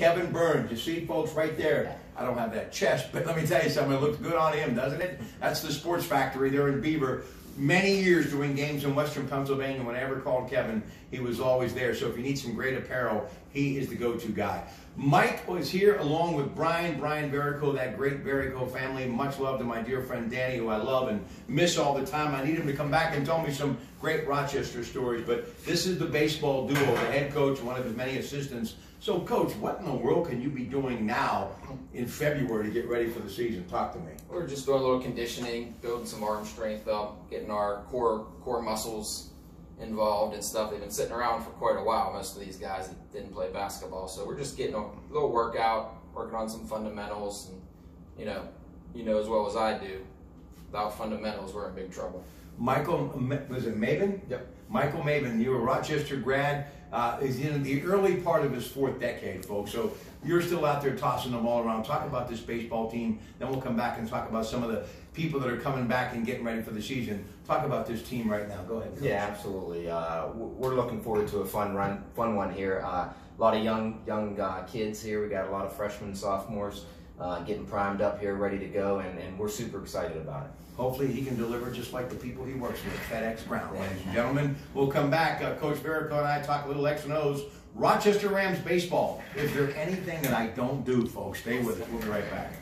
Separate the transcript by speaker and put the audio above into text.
Speaker 1: Kevin Burns. You see, folks, right there. I don't have that chest, but let me tell you something. It looks good on him, doesn't it? That's the Sports Factory there in Beaver. Many years doing games in Western Pennsylvania. When I called Kevin, he was always there. So if you need some great apparel, he is the go-to guy. Mike was here along with Brian, Brian Varico, that great Varico family. Much love to my dear friend Danny, who I love and miss all the time. I need him to come back and tell me some great Rochester stories. But this is the baseball duo, the head coach, one of his many assistants. So, coach, what in the world can you be doing now in February to get ready for the season? Talk to me.
Speaker 2: We're just doing a little conditioning, building some arm strength up, getting our core core muscles involved and stuff. They've been sitting around for quite a while. Most of these guys that didn't play basketball, so we're just getting a little workout, working on some fundamentals, and you know, you know as well as I do, without fundamentals, we're in big trouble.
Speaker 1: Michael, was it Maven?
Speaker 2: Yep.
Speaker 1: Michael Maven, you're a Rochester grad. Uh, is in the early part of his fourth decade, folks. So you're still out there tossing them all around. Talk about this baseball team. Then we'll come back and talk about some of the people that are coming back and getting ready for the season. Talk about this team right now. Go ahead. Coach.
Speaker 3: Yeah, absolutely. Uh, we're looking forward to a fun run, fun one here. Uh, a lot of young young uh, kids here. We got a lot of freshmen, sophomores uh, getting primed up here, ready to go, and, and we're super excited about it.
Speaker 1: Hopefully he can deliver just like the people he works with, FedEx Ground. Ladies and gentlemen, we'll come back. Uh, Coach Varico and I talk a little X and O's. Rochester Rams baseball. Is there anything that I don't do, folks? Stay with us. We'll be right back.